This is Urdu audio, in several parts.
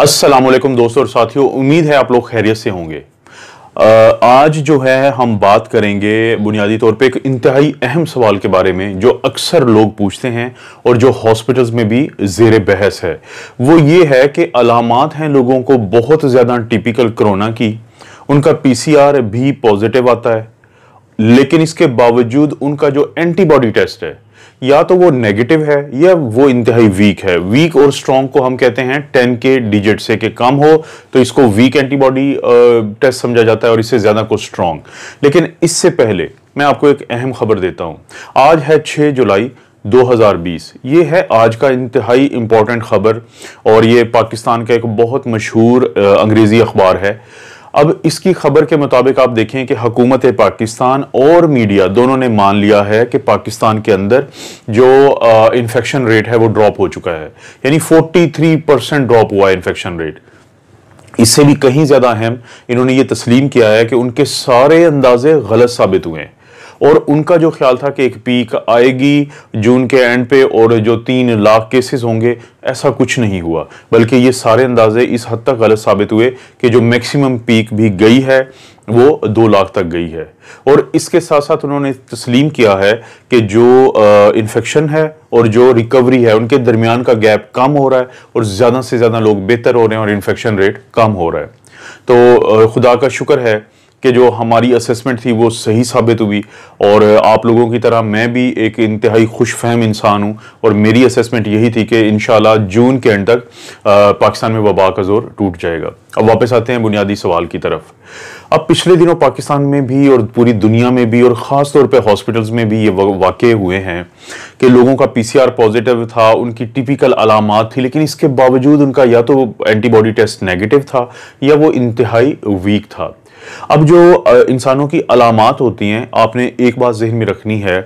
السلام علیکم دوستوں اور ساتھیوں امید ہے آپ لوگ خیریت سے ہوں گے۔ آج جو ہے، ہم بات کریں گے بنیادی طور پہ ایک انتہائی اہم سوال کے بارے میں، جو اکثر لوگ پوچھتے ہیں اور جو ہاسپٹلز میں بھی زیر بحث ہے۔ وہ یہ ہے کہ علامات ہیں لوگوں کو بہت زیادہ ٹیپیکل کرونا کی۔ ان کا پی سی آر بھی پوزیٹیو آتا ہے، لیکن اس کے باوجود ان کا جو اینٹی باڈی ٹیسٹ ہے یا تو وہ نیگیٹو ہے یا وہ انتہائی ویک ہے. ویک اور سٹرونگ کو ہم کہتے ہیں ٹین کے ڈیجٹ سے کہ کم ہو تو اس کو ویک اینٹی باڈی ٹیسٹ سمجھا جاتا ہے اور اس سے زیادہ کو سٹرونگ لیکن اس سے پہلے میں آپ کو ایک اہم خبر دیتا ہوں. آج ہے چھ جولائی دو ہزار بیس. یہ ہے آج کا انتہائی امپورٹنٹ خبر اور یہ پاکستان کا ایک بہت مشہور انگریزی اخبار ہے. اب اس کی خبر کے مطابق آپ دیکھیں کہ حکومت پاکستان اور میڈیا دونوں نے مان لیا ہے کہ پاکستان کے اندر جو انفیکشن ریٹ ہے وہ ڈراپ ہو چکا ہے۔ یعنی فورٹی تھری پرسنٹ ڈراپ ہوا ہے انفیکشن ریٹ اس سے بھی کہیں زیادہ اہم انہوں نے یہ تسلیم کیا ہے کہ ان کے سارے اندازے غلط ثابت ہوئے ہیں۔ اور ان کا جو خیال تھا کہ ایک پیک آئے گی جون کے اینڈ پہ اور جو تین لاکھ کیسز ہوں گے، ایسا کچھ نہیں ہوا۔ بلکہ یہ سارے اندازے اس حد تک غلط ثابت ہوئے کہ جو میکسیمم پیک بھی گئی ہے، وہ دو لاکھ تک گئی ہے۔ اور اس کے ساتھ ساتھ انہوں نے تسلیم کیا ہے کہ جو انفیکشن ہے اور جو ریکوری ہے، ان کے درمیان کا گیپ کم ہو رہا ہے اور زیادہ سے زیادہ لوگ بہتر ہو رہے ہیں اور انفیکشن ریٹ کم ہو رہا ہے۔ تو خدا کا شکر ہے کہ جو ہماری اسیسمنٹ تھی وہ صحیح ثابت ہوئی اور آپ لوگوں کی طرح میں بھی ایک انتہائی خوش فہم انسان ہوں اور میری اسیسمنٹ یہی تھی کہ انشاءاللہ جون کے اینڈ تک پاکستان میں وبا کا زور ٹوٹ جائے گا۔ اب واپس آتے ہیں بنیادی سوال کی طرف۔ اب پچھلے دنوں پاکستان میں بھی اور پوری دنیا میں بھی اور خاص طور پہ ہاسپٹلز میں بھی یہ واقع ہوئے ہیں کہ لوگوں کا پی سی آر پوزیٹیو تھا، ان کی ٹیپیکل علامات تھی، لیکن اس کے باوجود ان کا یا تو اینٹی باڈی ٹیسٹ نیگیٹو تھا یا وہ انتہائی ویک تھا۔ اب جو انسانوں کی علامات ہوتی ہیں، آپ نے ایک بات ذہن میں رکھنی ہے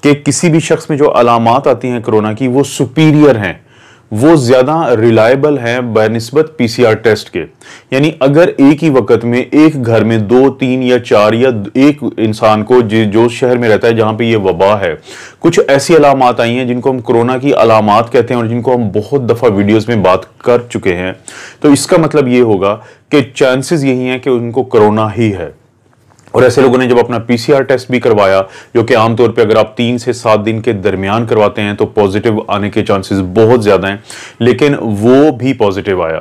کہ کسی بھی شخص میں جو علامات آتی ہیں کرونا کی، وہ سپیریئر ہیں۔ وہ زیادہ ریلائبل ہیں بہ نسبت پی سی آر ٹیسٹ کے۔ یعنی اگر ایک ہی وقت میں ایک گھر میں دو، تین یا چار یا ایک انسان کو جو شہر میں رہتا ہے جہاں پہ یہ وبا ہے، کچھ ایسی علامات آئی ہیں جن کو ہم کرونا کی علامات کہتے ہیں اور جن کو ہم بہت دفعہ ویڈیوز میں بات کر چکے ہیں۔ تو اس کا مطلب یہ ہوگا کہ چانسز یہی ہیں کہ ان کو کرونا ہی ہے۔ اور ایسے لوگوں نے جب اپنا پی سی آر ٹیسٹ بھی کروایا، جو کہ عام طور پہ اگر آپ تین سے سات دن کے درمیان کرواتے ہیں، تو پوزیٹیو آنے کے چانسز بہت زیادہ ہیں، لیکن وہ بھی پوزیٹیو آیا۔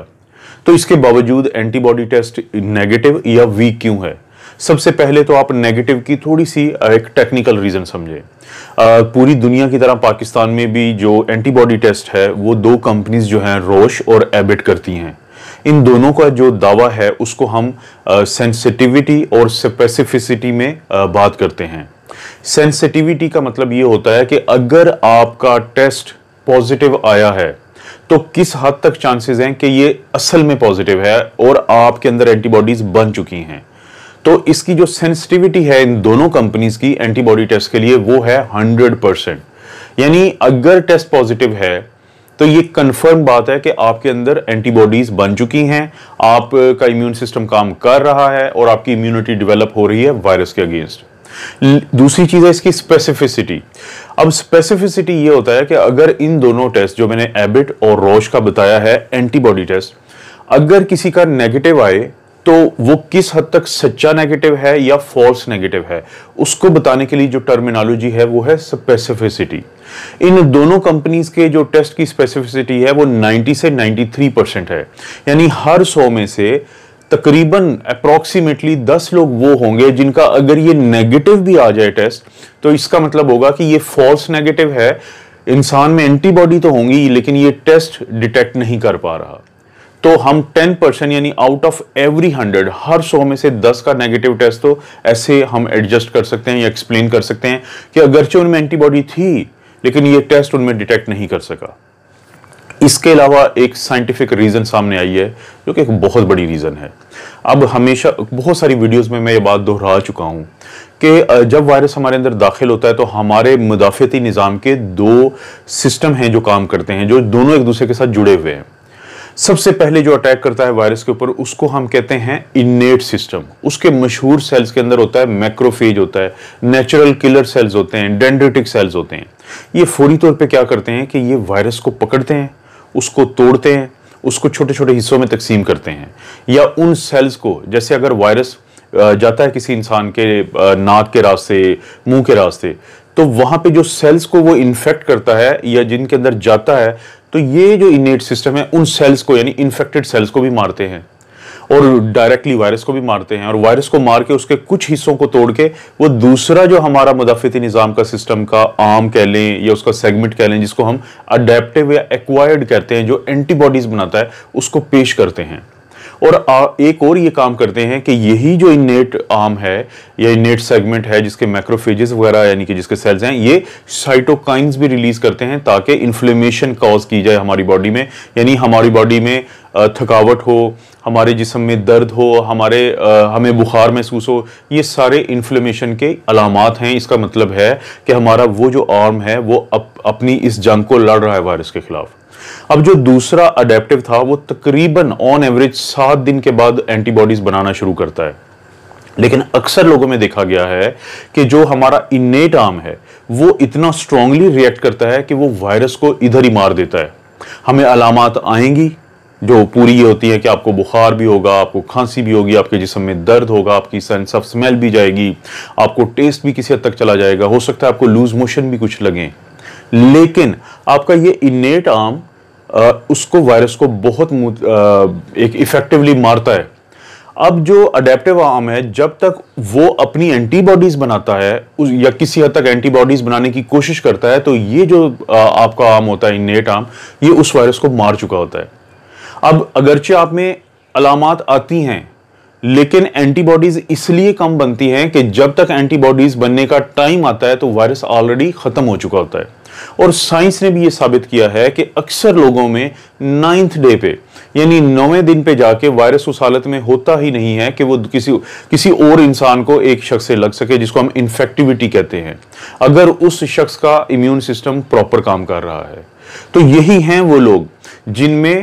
تو اس کے باوجود اینٹی باڈی ٹیسٹ نیگیٹو یا ویک کیوں ہے؟ سب سے پہلے تو آپ نیگیٹو کی تھوڑی سی ایک ٹیکنیکل ریزن سمجھیں۔ پوری دنیا کی طرح پاکستان میں بھی جو اینٹی باڈی ٹیسٹ ہے، وہ دو کمپنیز جو ہیں روش اور ایبٹ کرتی ہیں۔ ان دونوں کا جو دعویٰ ہے، اس کو ہم سینسٹیوٹی اور سپیسیفسٹی میں بات کرتے ہیں۔ سینسٹیوٹی کا مطلب یہ ہوتا ہے کہ اگر آپ کا ٹیسٹ پوزیٹیو آیا ہے، تو کس حد تک چانسز ہیں کہ یہ اصل میں پوزیٹیو ہے اور آپ کے اندر اینٹی باڈیز بن چکی ہیں۔ تو اس کی جو سینسٹیوٹی ہے ان دونوں کمپنیز کی اینٹی باڈی ٹیسٹ کے لیے، وہ ہے ہنڈریڈ پرسنٹ یعنی اگر ٹیسٹ پوزیٹیو ہے تو یہ کنفرم بات ہے کہ آپ کے اندر اینٹی باڈیز بن چکی ہیں، آپ کا امیون سسٹم کام کر رہا ہے اور آپ کی امیونٹی ڈیولپ ہو رہی ہے وائرس کے اگینسٹ دوسری چیز ہے اس کی اسپیسیفسٹی اب اسپیسیفسٹی یہ ہوتا ہے کہ اگر ان دونوں ٹیسٹ جو میں نے ایبٹ اور روش کا بتایا ہے اینٹی باڈی ٹیسٹ، اگر کسی کا نیگیٹو آئے تو وہ کس حد تک سچا نیگیٹو ہے یا فالس نیگیٹو ہے؟ اس کو بتانے کے لیے جو ٹرمینالوجی ہے وہ ہے سپیسیفسٹی ان دونوں کمپنیز کے جو ٹیسٹ کی سپیسیفسٹی ہے وہ نائنٹی سے نائنٹی تھری پرسنٹ ہے. یعنی ہر سو میں سے تقریباً اپروکسیمیٹلی دس لوگ وہ ہوں گے جن کا اگر یہ نیگیٹو بھی آ جائے ٹیسٹ تو اس کا مطلب ہوگا کہ یہ فالس نیگیٹو ہے۔ انسان میں اینٹی باڈی تو ہوں گی، لیکن یہ ٹیسٹ ڈیٹیکٹ نہیں کر پا رہا۔ تو ہم ٹین پرسنٹ یعنی آؤٹ آف ایوری ہنڈریڈ ہر سو میں سے دس کا نیگیٹو ٹیسٹ تو ایسے ہم ایڈجسٹ کر سکتے ہیں یا ایکسپلین کر سکتے ہیں کہ اگرچہ ان میں اینٹی باڈی تھی، لیکن یہ ٹیسٹ ان میں ڈیٹیکٹ نہیں کر سکا۔ اس کے علاوہ ایک سائنٹیفک ریزن سامنے آئی ہے، جو کہ ایک بہت بڑی ریزن ہے۔ اب ہمیشہ بہت ساری ویڈیوز میں میں یہ بات دہرا چکا ہوں کہ جب وائرس ہمارے اندر داخل ہوتا ہے تو ہمارے مدافعتی نظام کے دو سسٹم ہیں جو کام کرتے ہیں، جو دونوں ایک دوسرے کے ساتھ جڑے ہوئے ہیں۔ سب سے پہلے جو اٹیک کرتا ہے وائرس کے اوپر، اس کو ہم کہتے ہیں انیٹ سسٹم اس کے مشہور سیلز کے اندر ہوتا ہے میکروفیج ہوتا ہے نیچرل کلر سیلز ہوتے ہیں ڈینڈریٹک سیلز ہوتے ہیں. یہ فوری طور پہ کیا کرتے ہیں کہ یہ وائرس کو پکڑتے ہیں، اس کو توڑتے ہیں، اس کو چھوٹے چھوٹے حصوں میں تقسیم کرتے ہیں. یا ان سیلز کو، جیسے اگر وائرس جاتا ہے کسی انسان کے ناک کے راستے، منہ کے راستے، تو وہاں پہ جو سیلز کو وہ انفیکٹ کرتا ہے یا جن کے اندر جاتا ہے تو یہ جو انیٹ سسٹم ہے، ان سیلز کو یعنی انفیکٹڈ سیلز کو بھی مارتے ہیں۔ اور ڈائریکٹلی وائرس کو بھی مارتے ہیں۔ اور وائرس کو مار کے اس کے کچھ حصوں کو توڑ کے وہ دوسرا جو ہمارا مدافعتی نظام کا سسٹم کا آم کہہ لیں یا اس کا سیگمنٹ کہہ لیں، جس کو ہم اڈیپٹیو یا ایکوائرڈ کہتے ہیں، جو اینٹی باڈیز بناتا ہے، اس کو پیش کرتے ہیں۔ اور ایک اور یہ کام کرتے ہیں کہ یہی جو انیٹ عام ہے یا انیٹ سیگمنٹ ہے جس کے میکروفیجز وغیرہ یعنی کہ جس کے سیلز ہیں، یہ سائٹوکائنز بھی ریلیز کرتے ہیں تاکہ انفلیمیشن کاز کی جائے ہماری باڈی میں۔ یعنی ہماری باڈی میں تھکاوٹ ہو، ہمارے جسم میں درد ہو، ہمارے ہمیں بخار محسوس ہو، یہ سارے انفلیمیشن کے علامات ہیں۔ اس کا مطلب ہے کہ ہمارا وہ جو آرم ہے، وہ اپنی اس جنگ کو لڑ رہا ہے وائرس کے خلاف۔ اب جو دوسرا اڈیپٹیو تھا وہ تقریباً آن ایوریج سات دن کے بعد اینٹی باڈیز بنانا شروع کرتا ہے۔ لیکن اکثر لوگوں میں دیکھا گیا ہے کہ جو ہمارا انیٹ آم ہے، وہ اتنا سٹرونگلی ریئیکٹ کرتا ہے کہ وہ وائرس کو ادھر ہی مار دیتا ہے۔ ہمیں علامات آئیں گی جو پوری یہ ہوتی ہے کہ آپ کو بخار بھی ہوگا، آپ کو کھانسی بھی ہوگی، آپ کے جسم میں درد ہوگا، آپ کی سینس آف سمیل بھی جائے گی، آپ کو ٹیسٹ بھی کسی حد تک چلا جائے گا، ہو سکتا ہے آپ کو لوز موشن بھی کچھ لگیں۔ لیکن آپ کا یہ انیٹ آم اس کو وائرس کو بہت ایک افیکٹولی مارتا ہے۔ اب جو اڈیپٹیو عام ہے، جب تک وہ اپنی اینٹی باڈیز بناتا ہے یا کسی حد تک اینٹی باڈیز بنانے کی کوشش کرتا ہے، تو یہ جو آپ کا عام ہوتا ہے نیٹ عام یہ اس وائرس کو مار چکا ہوتا ہے۔ اب اگرچہ آپ میں علامات آتی ہیں، لیکن اینٹی باڈیز اس لیے کم بنتی ہیں کہ جب تک اینٹی باڈیز بننے کا ٹائم آتا ہے، تو وائرس آلریڈی ختم ہو چکا ہوتا ہے۔ اور سائنس نے بھی یہ ثابت کیا ہے کہ اکثر لوگوں میں نائنتھ ڈے پہ یعنی نویں دن پہ جا کے وائرس اس حالت میں ہوتا ہی نہیں ہے کہ وہ کسی کسی اور انسان کو ایک شخص سے لگ سکے جس کو ہم انفیکٹیوٹی کہتے ہیں۔ اگر اس شخص کا امیون سسٹم پراپر کام کر رہا ہے۔ تو یہی ہیں وہ لوگ جن میں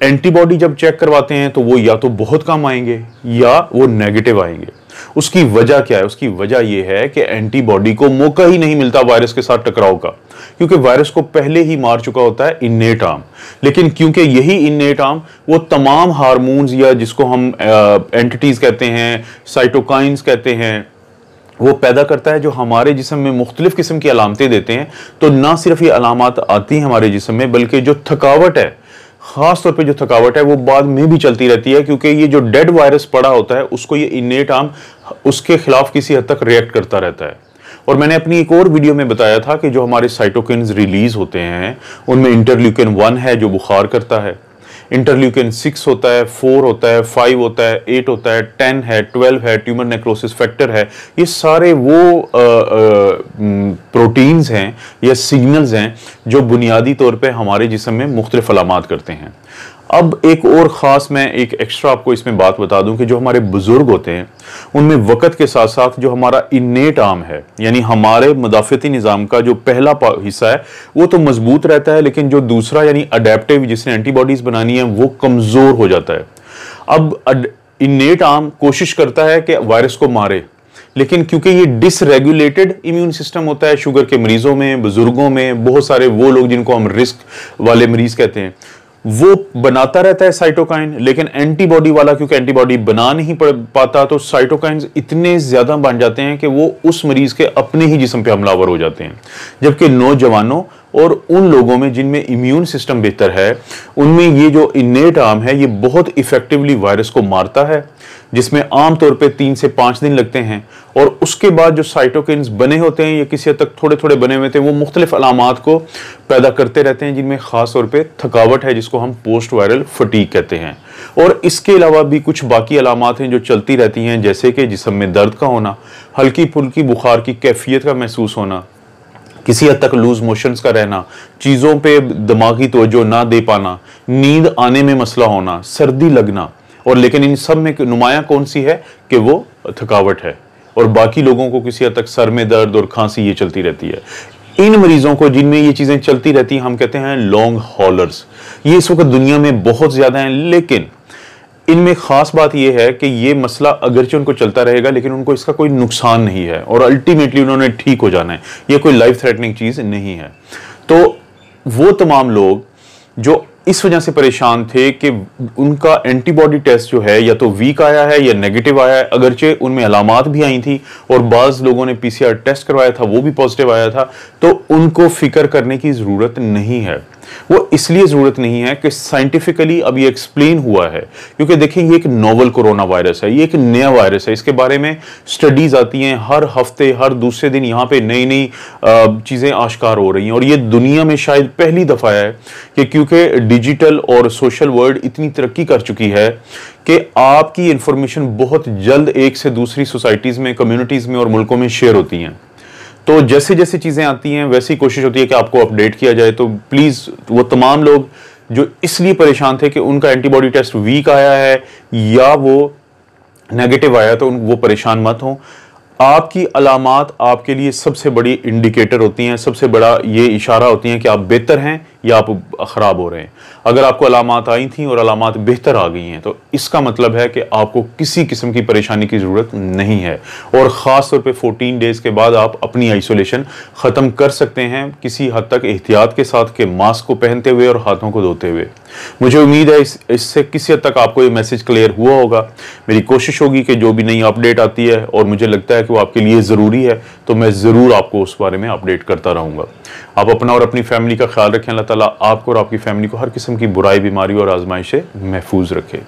اینٹی باڈی جب چیک کرواتے ہیں تو وہ یا تو بہت کم آئیں گے یا وہ نیگیٹو آئیں گے۔ اس کی وجہ کیا ہے؟ اس کی وجہ یہ ہے کہ اینٹی باڈی کو موقع ہی نہیں ملتا وائرس کے ساتھ ٹکراؤ کا، کیونکہ وائرس کو پہلے ہی مار چکا ہوتا ہے انیٹ آم لیکن کیونکہ یہی انیٹ آم وہ تمام ہارمونز یا جس کو ہم اینٹیز کہتے ہیں سائٹوکائنز کہتے ہیں، وہ پیدا کرتا ہے جو ہمارے جسم میں مختلف قسم کی علامتیں دیتے ہیں۔ تو نہ صرف یہ علامات آتی ہیں ہمارے جسم میں، بلکہ جو تھکاوٹ ہے خاص طور پہ جو تھکاوٹ ہے وہ بعد میں بھی چلتی رہتی ہے، کیونکہ یہ جو ڈیڈ وائرس پڑا ہوتا ہے، اس کو یہ انیٹ آم اس کے خلاف کسی حد تک ریئیکٹ کرتا رہتا ہے۔ اور میں نے اپنی ایک اور ویڈیو میں بتایا تھا کہ جو ہمارے سائٹوکنز ریلیز ہوتے ہیں، ان میں انٹرلیوکن ون ہے جو بخار کرتا ہے۔ انٹرلیوکن سکس ہوتا ہے فور ہوتا ہے فائیو ہوتا ہے ایٹ ہوتا ہے ٹین ہے ٹویلو ہے ٹیومر نیکروسس فیکٹر ہے۔ یہ سارے وہ پروٹینز ہیں یا سگنلز ہیں جو بنیادی طور پہ ہمارے جسم میں مختلف علامات کرتے ہیں۔ اب ایک اور خاص میں ایک ایکسٹرا آپ کو اس میں بات بتا دوں کہ جو ہمارے بزرگ ہوتے ہیں، ان میں وقت کے ساتھ ساتھ جو ہمارا انیٹ عام ہے یعنی ہمارے مدافعتی نظام کا جو پہلا حصہ ہے، وہ تو مضبوط رہتا ہے، لیکن جو دوسرا یعنی اڈیپٹیو جس نے اینٹی باڈیز بنانی ہے وہ کمزور ہو جاتا ہے۔ اب انیٹ عام کوشش کرتا ہے کہ وائرس کو مارے، لیکن کیونکہ یہ ڈس ریگولیٹڈ امیون سسٹم ہوتا ہے، شوگر کے مریضوں میں، بزرگوں میں، بہت سارے وہ لوگ جن کو ہم رسک والے مریض کہتے ہیں وہ بناتا رہتا ہے سائٹوکائن لیکن اینٹی باڈی والا کیونکہ اینٹی باڈی بنا نہیں پاتا تو سائٹوکائنز اتنے زیادہ بن جاتے ہیں کہ وہ اس مریض کے اپنے ہی جسم پہ حملہ ہو جاتے ہیں۔ جبکہ نوجوانوں اور ان لوگوں میں جن میں امیون سسٹم بہتر ہے، ان میں یہ جو انیٹ آم ہے، یہ بہت افیکٹولی وائرس کو مارتا ہے، جس میں عام طور پہ تین سے پانچ دن لگتے ہیں۔ اور اس کے بعد جو سائٹوکینز بنے ہوتے ہیں، یا کسی حد تک تھوڑے تھوڑے بنے ہوئے تھے وہ مختلف علامات کو پیدا کرتے رہتے ہیں، جن میں خاص طور پہ تھکاوٹ ہے، جس کو ہم پوسٹ وائرل فٹیک کہتے ہیں۔ اور اس کے علاوہ بھی کچھ باقی علامات ہیں جو چلتی رہتی ہیں، جیسے کہ جسم میں درد کا ہونا، ہلکی پھلکی بخار کی کیفیت کا محسوس ہونا کسی حد تک لوز موشنز کا رہنا، چیزوں پہ دماغی توجہ نہ دے پانا، نیند آنے میں مسئلہ ہونا، سردی لگنا، اور لیکن ان سب میں نمایاں کون سی ہے کہ وہ تھکاوٹ ہے؟ اور باقی لوگوں کو کسی حد تک سر میں درد اور کھانسی یہ چلتی رہتی ہے۔ ان مریضوں کو جن میں یہ چیزیں چلتی رہتی ہیں، ہم کہتے ہیں لانگ ہالرز یہ اس وقت دنیا میں بہت زیادہ ہیں، لیکن ان میں خاص بات یہ ہے کہ یہ مسئلہ اگرچہ ان کو چلتا رہے گا، لیکن ان کو اس کا کوئی نقصان نہیں ہے اور الٹیمیٹلی انہوں نے ٹھیک ہو جانا ہے۔ یہ کوئی لائف تھریٹنگ چیز نہیں ہے۔ تو وہ تمام لوگ جو اس وجہ سے پریشان تھے کہ ان کا اینٹی باڈی ٹیسٹ جو ہے یا تو ویک آیا ہے یا نیگیٹو آیا ہے، اگرچہ ان میں علامات بھی آئی تھی اور بعض لوگوں نے پی سی آر ٹیسٹ کروایا تھا، وہ بھی پازیٹیو آیا تھا۔ تو ان کو فکر کرنے کی ضرورت نہیں ہے۔ وہ اس لیے ضرورت نہیں ہے کہ سائنٹیفکلی اب یہ ایکسپلین ہوا ہے، کیونکہ دیکھیں یہ ایک نوول کرونا وائرس ہے، یہ ایک نیا وائرس ہے۔ اس کے بارے میں سٹڈیز آتی ہیں، ہر ہفتے، ہر دوسرے دن یہاں پہ نئی نئی چیزیں آشکار ہو رہی ہیں۔ اور یہ دنیا میں شاید پہلی دفعہ ہے کہ کیونکہ ڈیجیٹل اور سوشل ورلڈ اتنی ترقی کر چکی ہے کہ آپ کی انفارمیشن بہت جلد ایک سے دوسری سوسائٹیز میں کمیونٹیز میں اور ملکوں میں شیئر ہوتی ہیں۔ تو جیسے جیسے چیزیں آتی ہیں، ویسی کوشش ہوتی ہے کہ آپ کو اپڈیٹ کیا جائے۔ تو پلیز وہ تمام لوگ جو اس لیے پریشان تھے کہ ان کا اینٹی باڈی ٹیسٹ ویک آیا ہے یا وہ نیگیٹو آیا، تو وہ پریشان مت ہوں۔ آپ کی علامات آپ کے لیے سب سے بڑی انڈیکیٹر ہوتی ہیں، سب سے بڑا یہ اشارہ ہوتی ہیں کہ آپ بہتر ہیں۔ یا آپ خراب ہو رہے ہیں۔ اگر آپ کو علامات آئی تھیں اور علامات بہتر آ گئی ہیں، تو اس کا مطلب ہے کہ آپ کو کسی قسم کی پریشانی کی ضرورت نہیں ہے۔ اور خاص طور پہ فورٹین ڈیز کے بعد آپ اپنی آئسولیشن ختم کر سکتے ہیں کسی حد تک احتیاط کے ساتھ کہ ماسک کو پہنتے ہوئے اور ہاتھوں کو دھوتے ہوئے۔ مجھے امید ہے اس اس سے کسی حد تک آپ کو یہ میسج کلیئر ہوا ہوگا۔ میری کوشش ہوگی کہ جو بھی نئی اپڈیٹ آتی ہے اور مجھے لگتا ہے کہ وہ آپ کے لیے ضروری ہے، تو میں ضرور آپ کو اس بارے میں اپڈیٹ کرتا رہوں گا۔ آپ اپنا اور اپنی فیملی کا خیال رکھیں۔ اللہ تعالیٰ آپ کو اور آپ کی فیملی کو ہر قسم کی برائی، بیماری اور آزمائش سے محفوظ رکھے۔